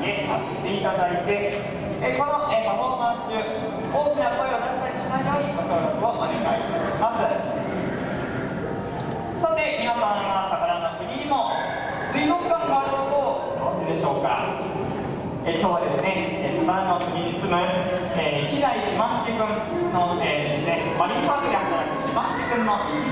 ていただいて、えこの、えパフォーマンス中大きな声を出したりしないようにご協力をお願いいたします。さて皆さんは魚の国にも水族館があることをご存知でしょうか？え今日はですね、え魚の国に住む、えー、石田石ま君の、えーですね、マリンパークで働く島ま君の一日